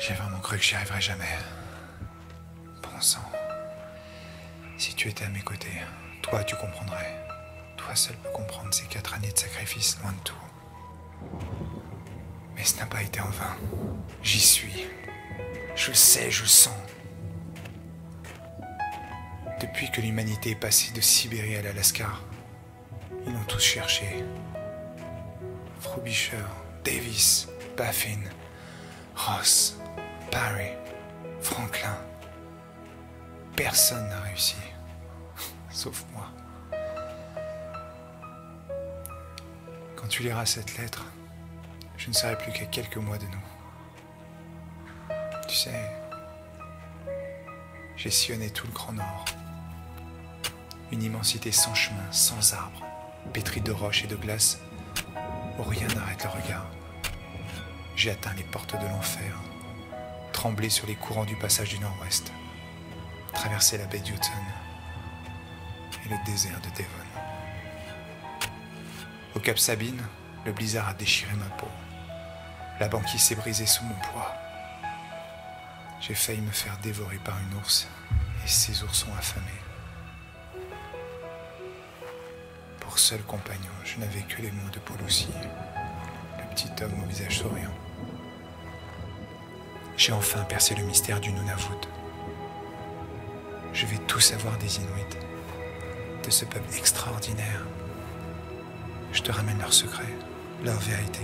J'ai vraiment cru que j'y arriverais jamais. Bon sang. Si tu étais à mes côtés, toi tu comprendrais. Toi seul peux comprendre ces quatre années de sacrifice loin de tout. Mais ce n'a pas été en vain. J'y suis. Je sais, je sens. Depuis que l'humanité est passée de Sibérie à l'Alaska, ils l'ont tous cherché. Frobisher, Davis, Baffin, Ross, Parry, Franklin. Personne n'a réussi. Sauf moi. Quand tu liras cette lettre, je ne serai plus qu'à quelques mois de nous. Tu sais, j'ai sillonné tout le Grand Nord. Une immensité sans chemin, sans arbres, pétrie de roches et de glace, où rien n'arrête le regard. J'ai atteint les portes de l'enfer, tremblé sur les courants du passage du Nord-Ouest, traversé la baie d'Hutton et le désert de Devon. Au Cap Sabine, le blizzard a déchiré ma peau. La banquise s'est brisée sous mon poids. J'ai failli me faire dévorer par une ours et ses oursons affamés. Pour seul compagnon, je n'avais que les mots de Paul aussi, le petit homme au visage souriant. J'ai enfin percé le mystère du Nunavut. Je vais tout savoir des Inuits, de ce peuple extraordinaire. Je te ramène leurs secrets, leur vérité.